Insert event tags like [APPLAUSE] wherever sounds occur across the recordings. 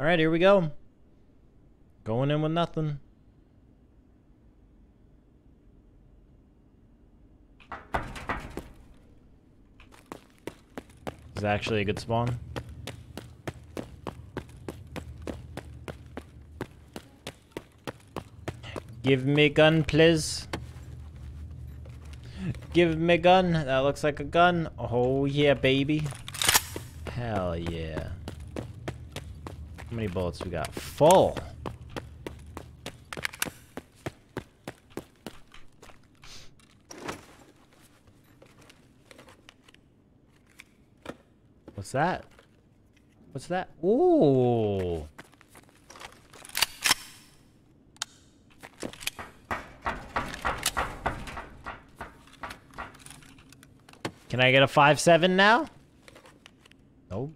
All right, here we go. Going in with nothing. This Is actually a good spawn. Give me a gun, please. Give me a gun. That looks like a gun. Oh, yeah, baby. Hell yeah. How many bullets we got? Full. What's that? What's that? Ooh. Can I get a 5-7 now? Nope.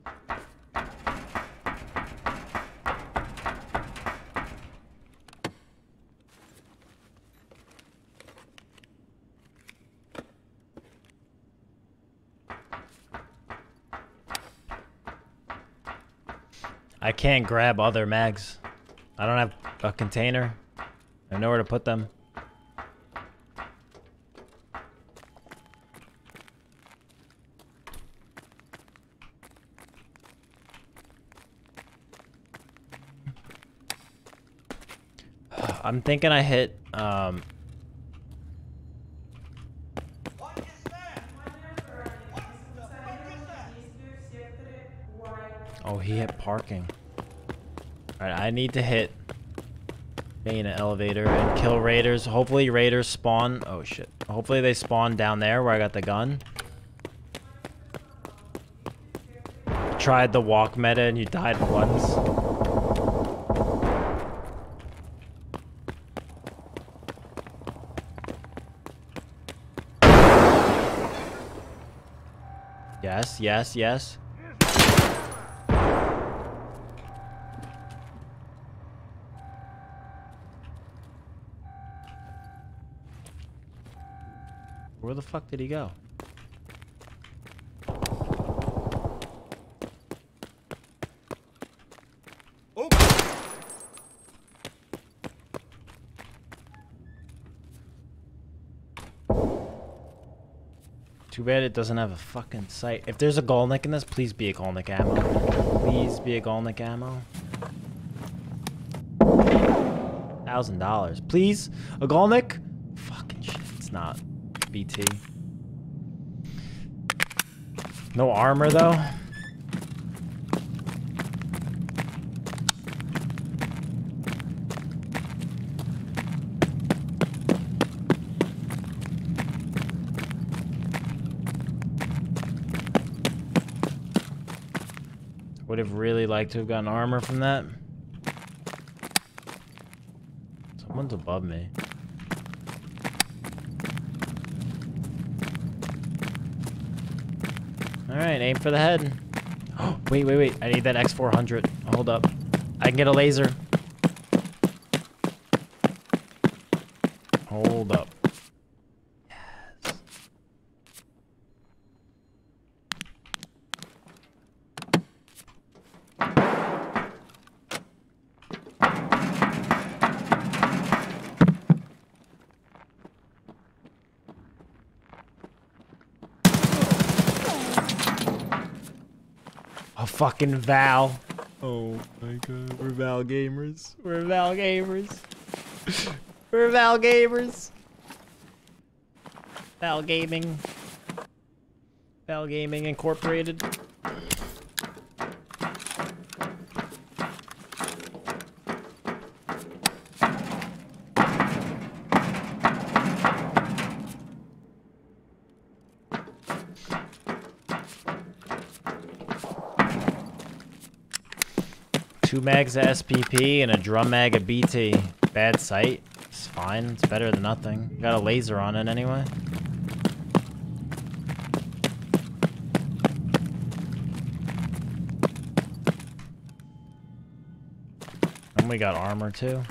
I can't grab other mags. I don't have a container. I have nowhere to put them. [SIGHS] I'm thinking I hit, um... he hit parking. Alright, I need to hit main elevator and kill raiders. Hopefully raiders spawn. Oh shit. Hopefully they spawn down there where I got the gun. Tried the walk meta and you died once. Yes, yes, yes. Where the fuck did he go? Too bad it doesn't have a fucking sight. If there's Igolnik in this, please be Igolnik ammo. Please be Igolnik ammo. Thousand dollars. Please? Igolnik? Fucking shit. It's not. BT. No armor though? Would have really liked to have gotten armor from that. Someone's above me. Alright, aim for the head. [GASPS] Wait, wait, wait. I need that X400. Hold up. I can get a laser. Hold up. Yes. A fucking Val. Oh my god, we're Val gamers. We're Val gamers. we're Val gamers. Val Gaming. Val Gaming Incorporated. Mags of SPP and a drum mag of BT. Bad sight. It's fine. It's better than nothing. Got a laser on it anyway. And we got armor too.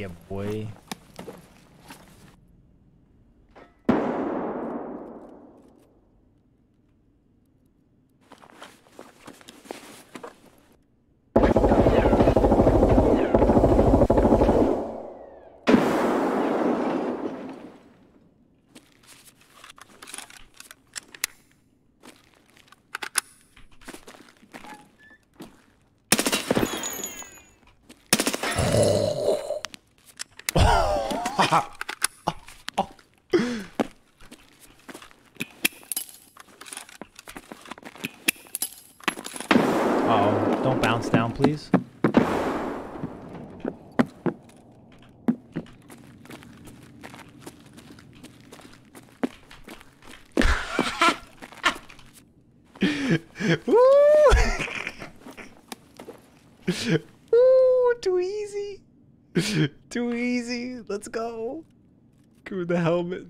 Yeah, boy. Uh oh, don't bounce down, please. Woo! [LAUGHS] Ooh, too easy. Too easy. Let's go. Go with the helmet.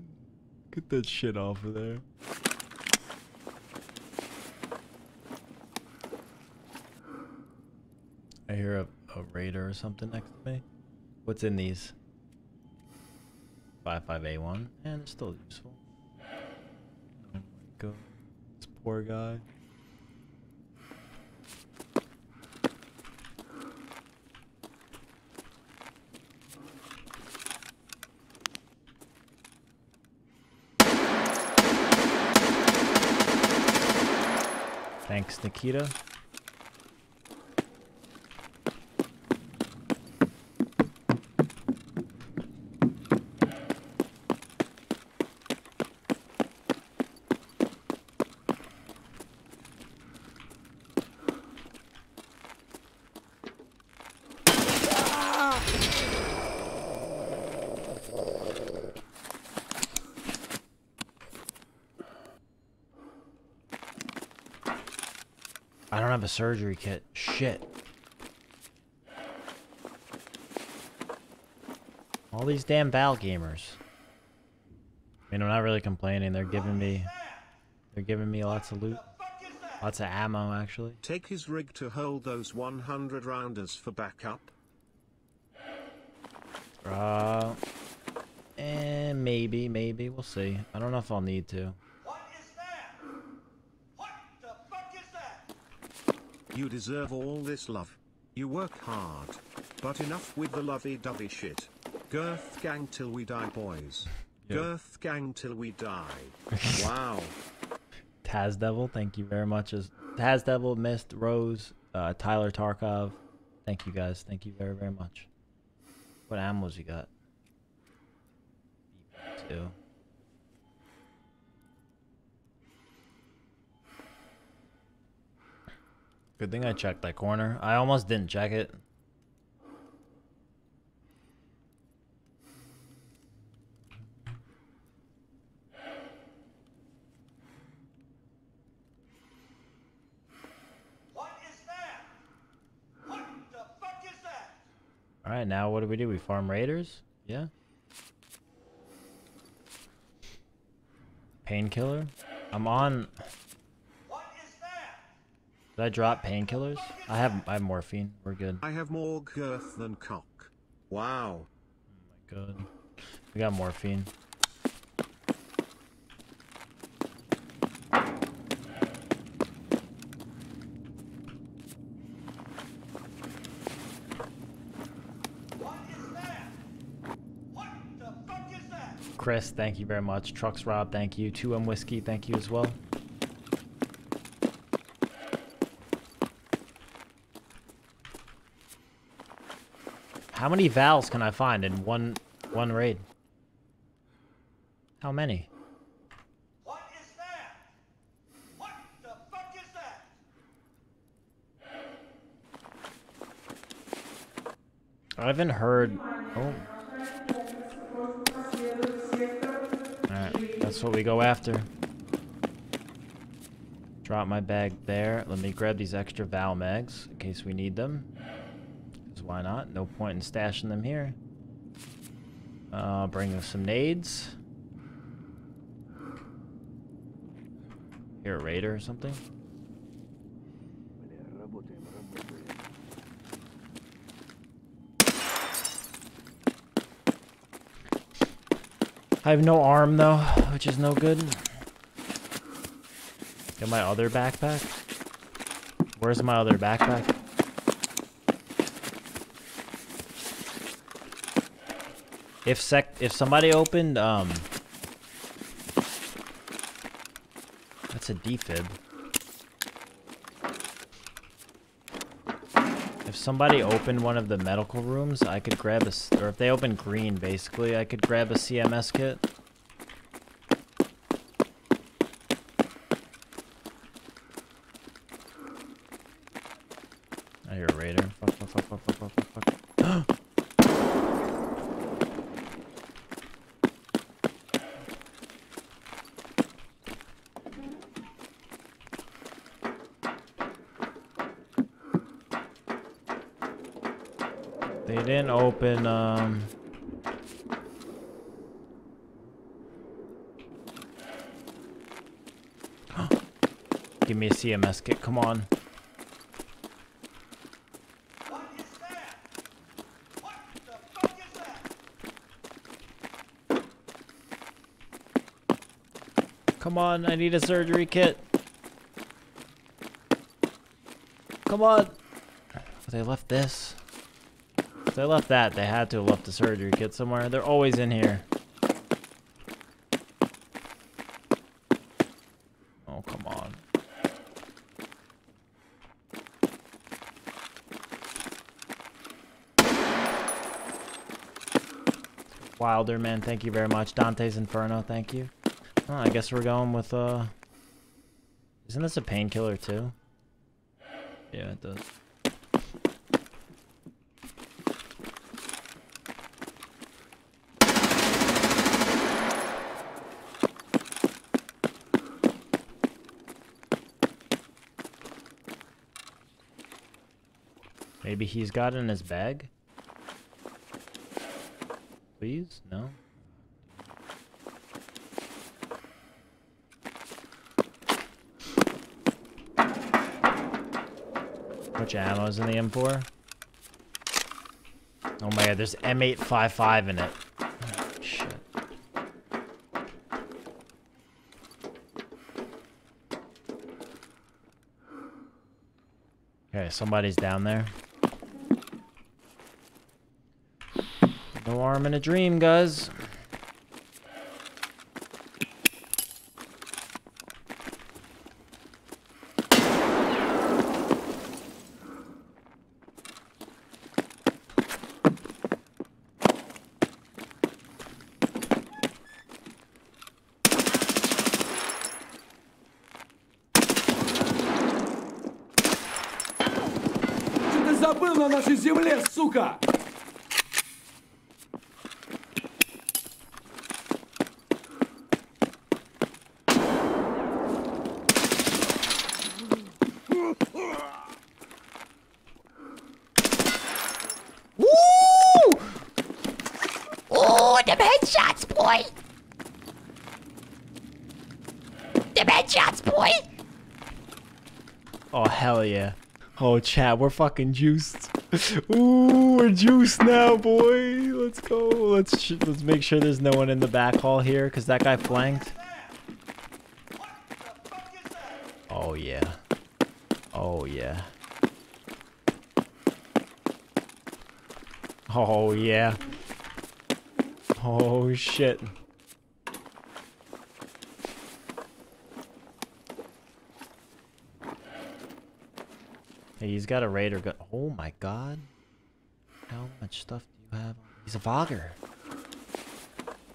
Get that shit off of there. I hear a, a raider or something next to me. What's in these? 55A1. And it's still useful. Oh my god. This poor guy. Thanks, Nikita. I don't have a surgery kit. Shit. All these damn Val gamers. I mean, I'm not really complaining. They're giving me, they're giving me lots of loot, lots of ammo actually. Take his rig to hold those 100 rounders for backup. Uh, and maybe, maybe we'll see. I don't know if I'll need to. What is that? What the fuck is that? You deserve all this love. You work hard. But enough with the lovey-dovey shit. Girth gang till we die, boys. Yeah. Girth gang till we die. [LAUGHS] wow. Taz Devil, thank you very much. As Taz Devil, Mist, Rose, uh, Tyler Tarkov, thank you guys. Thank you very very much. What animals you got? Two. Good thing I checked that corner. I almost didn't check it. What is that? What the fuck is that? All right, now what do we do? We farm raiders? Yeah. Painkiller? I'm on. What is that? Did I drop painkillers? I have I have morphine. We're good. I have more girth than cock. Wow. Oh good. We got morphine. What is that? What the fuck is that? Chris, thank you very much. Trucks Rob, thank you. 2M Whiskey, thank you as well. How many Vals can I find in one one raid? How many? What is that? What the fuck is that? I haven't heard. Oh. Alright, that's what we go after. Drop my bag there. Let me grab these extra Val mags in case we need them. Why not? No point in stashing them here. Uh, bring some nades. Here, a raider or something. I have no arm though, which is no good. Get my other backpack. Where's my other backpack? If sec if somebody opened um That's a defib. If somebody opened one of the medical rooms, I could grab a, or if they open green basically, I could grab a CMS kit. I hear a raider. Fuck, fuck, fuck, fuck, fuck, fuck, fuck, fuck. They didn't open, um... [GASPS] Give me a CMS kit, come on. Come on, I need a surgery kit. Come on. They left this. If they left that, they had to have left the surgery kit somewhere. They're always in here. Oh, come on. Wilder, man, thank you very much. Dante's Inferno, thank you. I guess we're going with, uh... Isn't this a painkiller, too? Yeah, it does. Maybe he's got it in his bag? Please? No? Much ammo is in the M4? Oh my god, there's M855 in it. Somebody's down there. No arm in a dream, guys. Что ты забыл на нашей земле, сука? Hell yeah. Oh, chat, we're fucking juiced. [LAUGHS] Ooh, we're juiced now, boy. Let's go. Let's let's make sure there's no one in the back hall here, because that guy flanked. Oh, yeah. Oh, yeah. Oh, yeah. Oh, shit. Hey, he's got a raider gun. Oh my god. How much stuff do you have? He's a Vogger.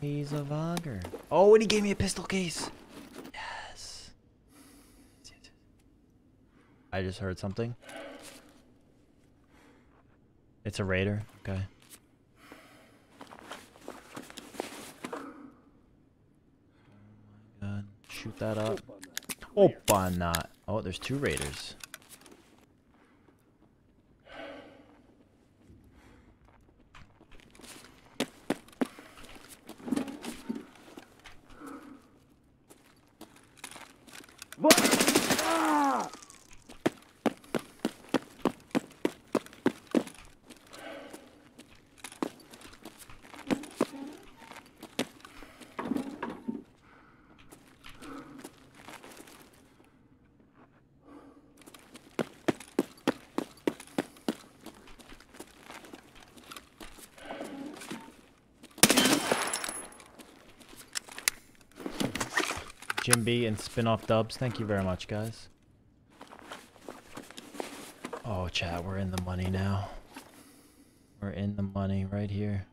He's a Vogger. Oh, and he gave me a pistol case. Yes. I just heard something. It's a raider. Okay. Oh my god. Shoot that up. Oh, Opa not. Oh, there's two raiders. Jim B and spin-off dubs. Thank you very much, guys. Oh, chat, we're in the money now. We're in the money right here.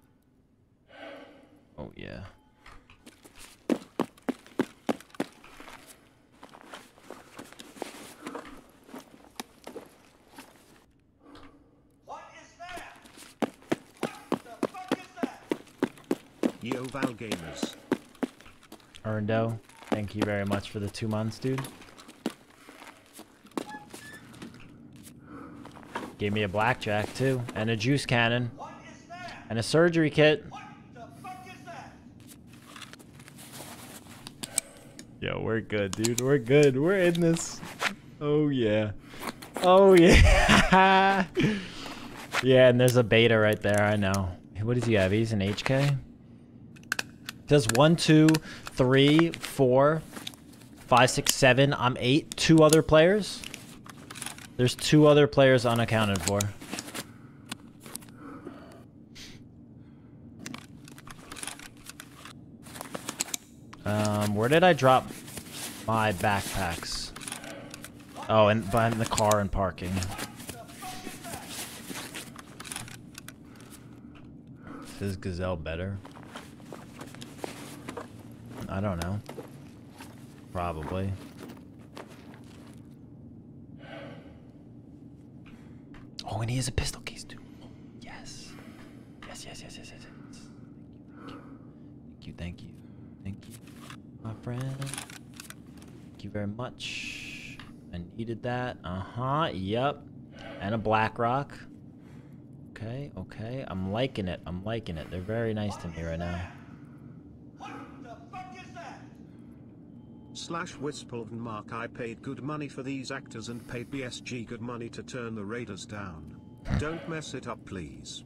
Oh, yeah. What is that? What the fuck is that? Yo Val Gamers. Erndo, thank you very much for the two months, dude. Gave me a blackjack, too, and a juice cannon, and a surgery kit. Yo, we're good, dude. We're good. We're in this. Oh, yeah. Oh, [LAUGHS] yeah. [LAUGHS] yeah, and there's a beta right there. I know. What does he have? He's an HK? Does one, two, three, four, five, six, seven. I'm eight. Two other players. There's two other players unaccounted for. Um, where did I drop my backpacks? Oh, and behind the car and parking. Is Gazelle better? I don't know. Probably. Oh, and he has a pistol case too. Yes. Yes, yes, yes, yes, yes. yes. Thank you, thank you. Thank you, my friend. Thank you very much. I needed that. Uh-huh, yep. And a Blackrock. Okay, okay. I'm liking it. I'm liking it. They're very nice to me right now. What the fuck is that? Slash Wispelven Mark I paid good money for these actors and paid BSG good money to turn the Raiders down. Don't mess it up please.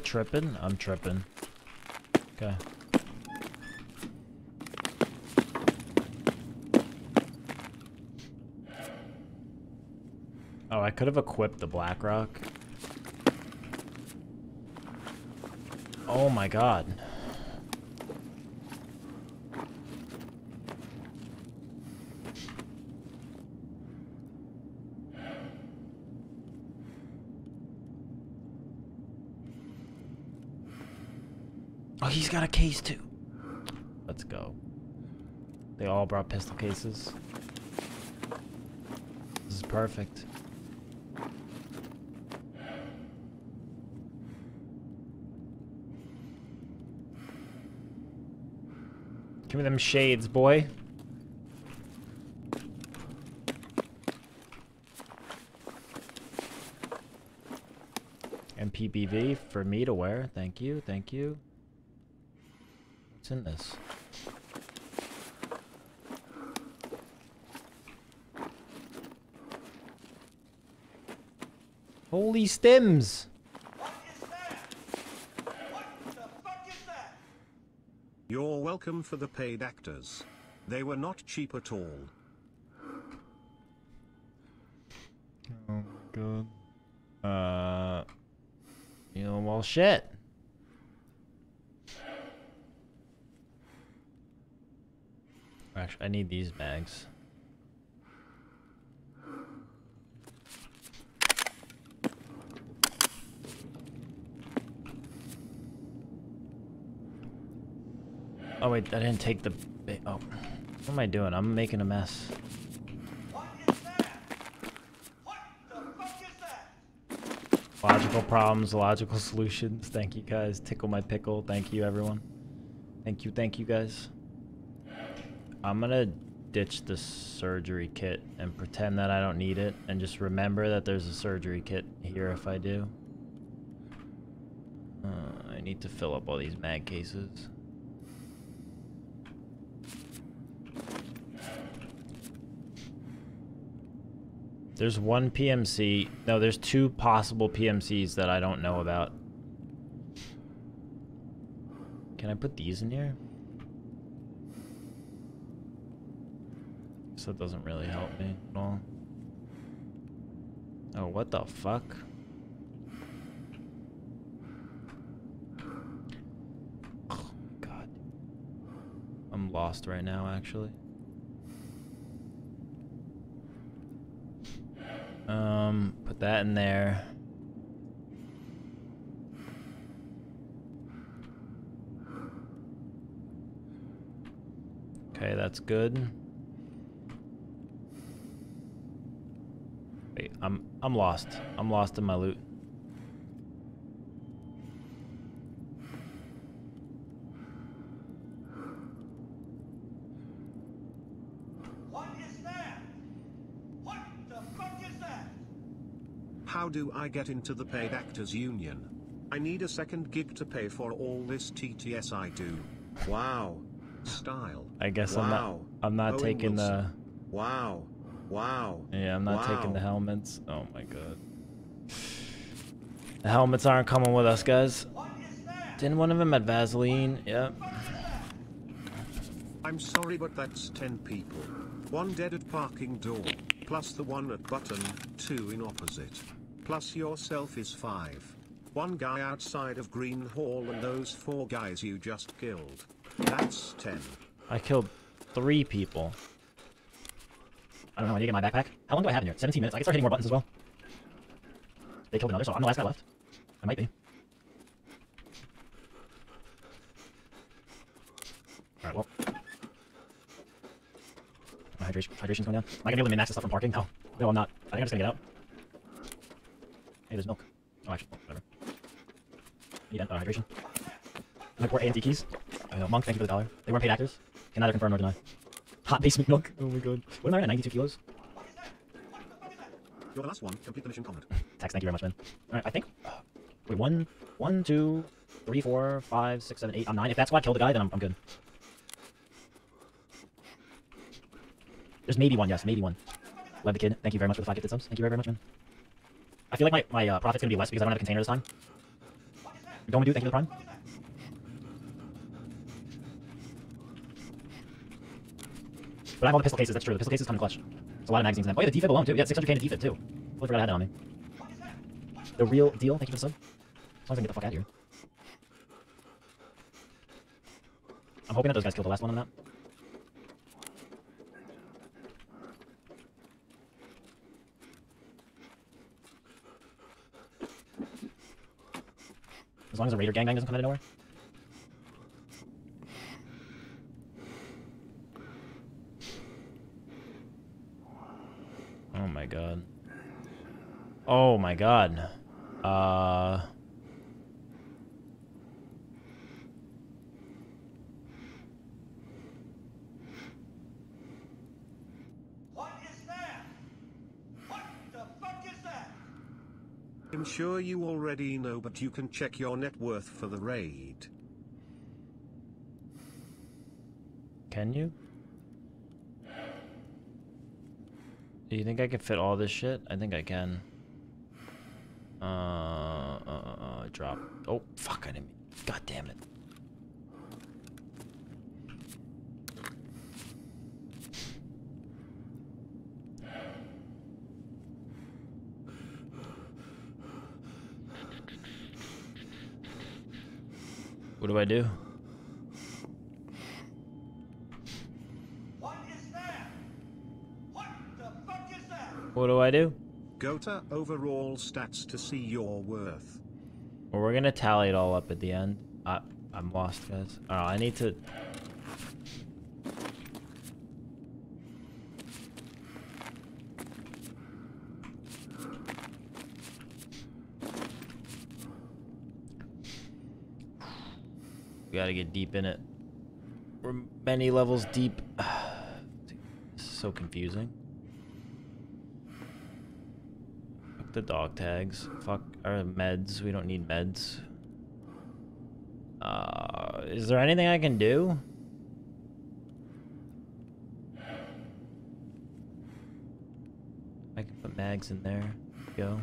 Tripping? I'm tripping. Okay. Oh, I could have equipped the Blackrock. Oh my god. Oh, he's got a case too. Let's go. They all brought pistol cases. This is perfect. Give me them shades, boy. And PPV for me to wear. Thank you, thank you. What's in this? Holy stims! What is that? What the fuck is that? You're welcome for the paid actors. They were not cheap at all. Oh my god. Uh, you know, well, shit. Actually, I need these bags. Oh wait, I didn't take the. Oh, what am I doing? I'm making a mess. Logical problems, logical solutions. Thank you guys. Tickle my pickle. Thank you, everyone. Thank you, thank you guys. I'm gonna ditch the surgery kit and pretend that I don't need it and just remember that there's a surgery kit here if I do. Uh, I need to fill up all these mag cases. There's one PMC. No, there's two possible PMCs that I don't know about. Can I put these in here? So doesn't really help me at all. Oh, what the fuck? Oh, God. I'm lost right now, actually. Um, put that in there. Okay, that's good. I'm I'm lost. I'm lost in my loot. What is that? What the fuck is that? How do I get into the paid actors union? I need a second gig to pay for all this TTS I do. Wow. Style. I guess wow. I'm not I'm not Owen taking Wilson. Wow. Wow. Yeah, I'm not taking the helmets. Oh my god. The helmets aren't coming with us, guys. What is that? Didn't one of them have Vaseline? Yep. I'm sorry, but that's 10 people. One dead at parking door, plus the one at button, two in opposite. Plus yourself is five. One guy outside of Green Hall and those four guys you just killed. That's 10. I killed three people. I don't know. I need to get my backpack. How long do I have in here? 17 minutes. I can start hitting more buttons as well. They killed another, so I'm the last guy left. I might be. Alright, well. My hydration, hydration's going down. Am I gonna be able to min-max stuff from parking? No. No, I'm not. I think I'm just gonna get out. Hey, there's milk. Oh, actually, whatever. Need uh, hydration. My poor A&T keys. Uh, Monk, thank you for the dollar. They weren't paid actors. Can neither confirm nor deny. Hot basement milk. Oh my god. What am I at? 92 kilos? You're the last one. Complete the mission comment. Tax, thank you very much, man. Alright, I think. Wait, one, one, two, three, four, five, six, seven, eight. I'm nine. If that squad killed the guy, then I'm, I'm good. There's maybe one, yes, maybe one. Love the kid. Thank you very much for the five gifted subs. Thank you very, very much, man. I feel like my, my uh, profit's gonna be less because I don't have a container this time. Don't we do? Thank you for the prime. But I have all the pistol cases, that's true. The pistol cases come in clutch. There's a lot of magazines in them. Oh, yeah, the defib alone, too. Yeah, 600k in defib, too. Totally forgot I had that on me. The real deal. Thank you for the sub. As long as I can get the fuck out of here. I'm hoping that those guys killed the last one on that. As long as the Raider gangbang doesn't come out of nowhere. Oh my god. Oh my god. Uh. What is that? What the fuck is that? I'm sure you already know, but you can check your net worth for the raid. Can you? Do you think I can fit all this shit? I think I can. Uh, uh, uh, uh, drop. Oh, fuck, I didn't. God damn it. What do I do? What is that? What the fuck is that? What do I do? Go to overall stats to see your worth. Well, we're gonna tally it all up at the end. I, I'm lost, guys. Oh, I need to. We gotta get deep in it. We're many levels deep. [SIGHS] This is so confusing. The dog tags. Fuck our meds. We don't need meds. Uh, is there anything I can do? I can put mags in there. Go.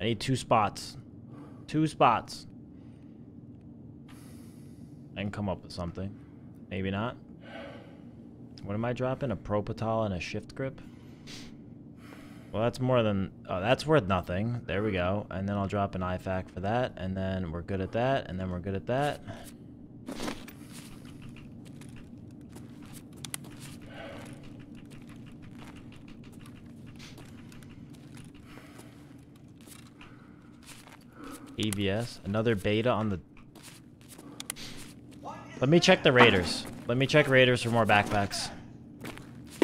I need two spots. Two spots. I can come up with something. Maybe not. What am I dropping? A Propital and a shift grip? Well, that's more than... Oh, that's worth nothing. There we go. And then I'll drop an IFAK for that. And then we're good at that. And then we're good at that. AVS. Another beta on the... Let me check the Raiders. Let me check Raiders for more backpacks.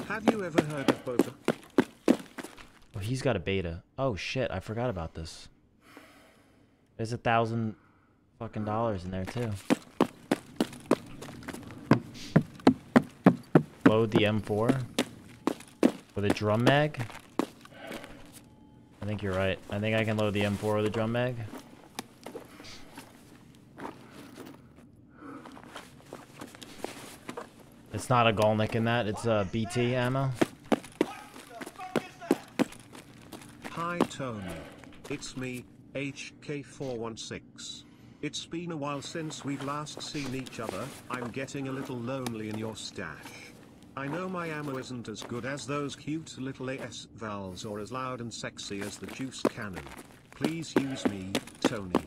Have you ever heard of Boba? Oh, he's got a beta. Oh shit, I forgot about this. There's a thousand fucking dollars in there too. Load the M4 with a drum mag. I think you're right. I think I can load the M4 with a drum mag. It's not Igolnik in that, it's a BT ammo. Hi Tony. It's me, HK416. It's been a while since we've last seen each other, I'm getting a little lonely in your stash. I know my ammo isn't as good as those cute little AS Vals or as loud and sexy as the juice cannon. Please use me, Tony.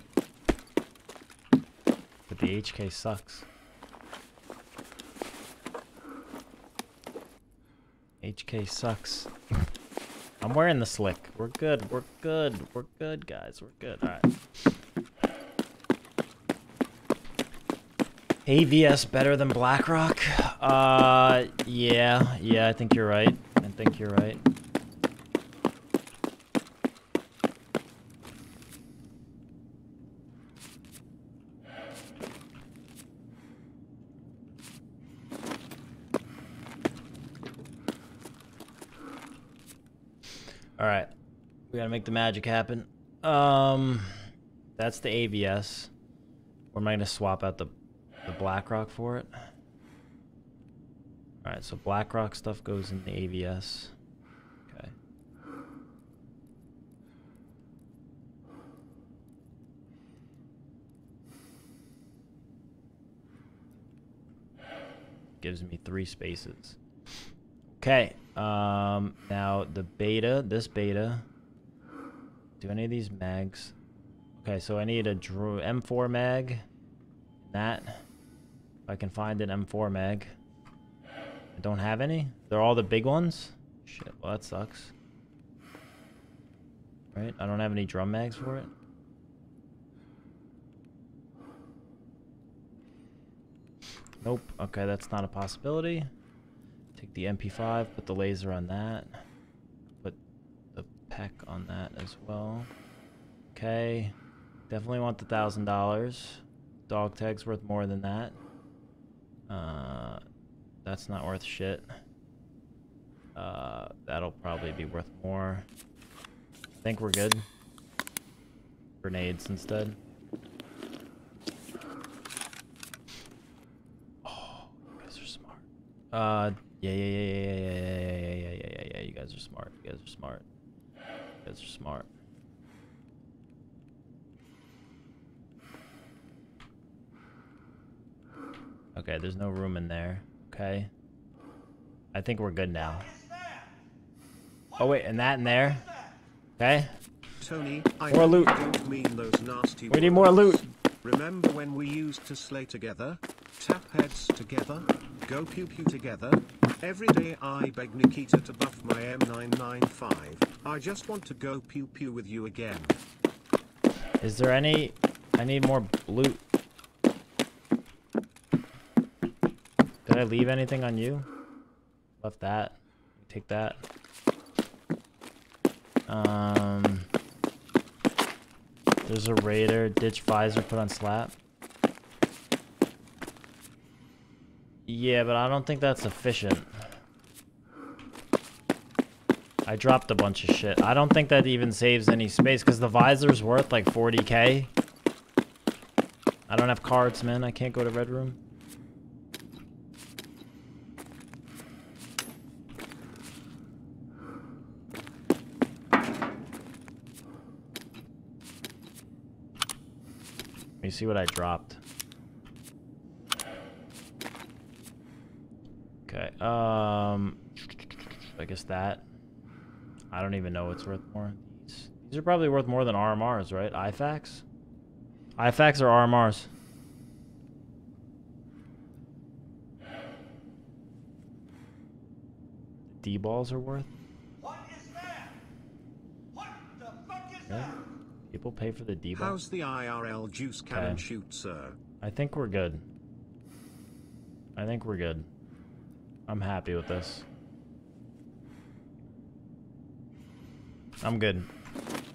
But the HK sucks. HK sucks. I'm wearing the slick. We're good. We're good. We're good, guys. We're good. All right. AVS better than BlackRock? Uh, yeah. Yeah, I think you're right. I think you're right. All right, we gotta make the magic happen. Um, that's the AVS. Or am I gonna swap out the the BlackRock for it? All right, so BlackRock stuff goes in the AVS. Okay. Gives me three spaces. Okay. Um, now the beta, this beta. Do any of these mags? Okay, so I need a Drew M4 mag. That. If I can find an M4 mag. I don't have any. They're all the big ones. Shit, well that sucks. Right? I don't have any drum mags for it. Nope. Okay, that's not a possibility. Take the MP5, put the laser on that. PEQ on that as well. Okay. Definitely want the thousand dollars. Dog tag's worth more than that. Uh, that's not worth shit. Uh, that'll probably be worth more. I think we're good. Grenades instead. Oh, you guys are smart. Uh, yeah, yeah, yeah, yeah, yeah, yeah, yeah, yeah, yeah, yeah, yeah. You guys are smart. You guys are smart. Guys are smart. Okay, there's no room in there. Okay. I think we're good now. Oh wait, and that in there. Okay. Tony, I More loot. don't mean those nasty We need more loot. Remember when we used to slay together, tap heads together, go pew pew together? Every day I beg Nikita to buff my M995. I just want to go pew pew with you again. Is there any? I need more loot. Did I leave anything on you? Left that. Take that. Um. There's a raider. Ditch visor put on slap. Yeah, but I don't think that's sufficient. I dropped a bunch of shit. I don't think that even saves any space because the visor's worth like 40k. I don't have cards, man. I can't go to Red Room. me see what I dropped. Okay. Um, I guess that. I don't even know what's worth more. These, these are probably worth more than RMRs, right? IFAKs? IFAKs or RMRs? D balls are worth? What is that? What the fuck is Yeah. that? People pay for the D balls? How's the IRL juice cannon Okay. shoot, sir? I think we're good. I think we're good. I'm happy with this. I'm good.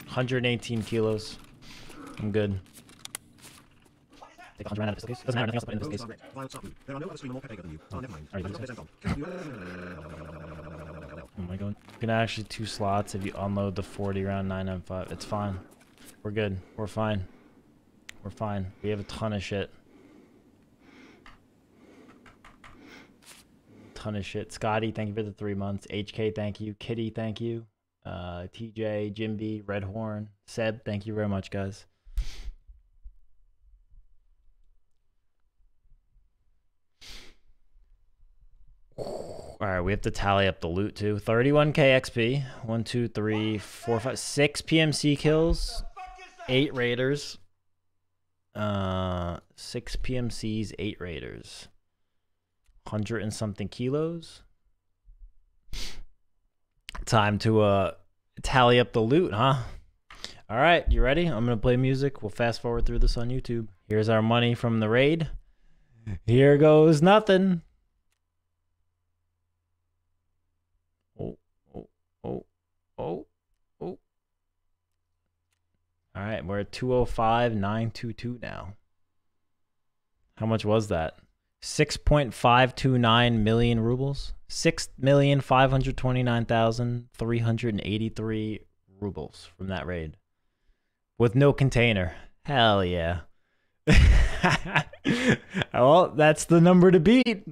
118 kilos. I'm good. Take 100 out of this case. Doesn't matter. Nothing else to put in this case. There are no other streamer more bigger than you. Oh, oh never mind. Alright, I've got this this on. Can you- Oh my god. You can actually two slots if you unload the 40 round 995. It's fine. We're good. We're fine. We're fine. We have a ton of shit. Ton of shit. Scotty, thank you for the three months. HK, thank you. Kitty, thank you. Uh, TJ, Jimby, Redhorn, Seb, thank you very much, guys. All right, we have to tally up the loot too. 31k XP. One, two, three, four, five, six PMC kills. Fuck is that? Eight raiders. Uh, six PMCs, eight raiders. Hundred and something kilos. Time to uh tally up the loot, huh? All right, you ready? I'm gonna play music. We'll fast forward through this on YouTube. Here's our money from the raid. Here goes nothing. Oh, oh, oh, oh, oh. All right, we're at 205,922 now. How much was that? 6.529 million rubles? 6,529,383 rubles from that raid. With no container. Hell yeah. [LAUGHS] well, that's the number to beat.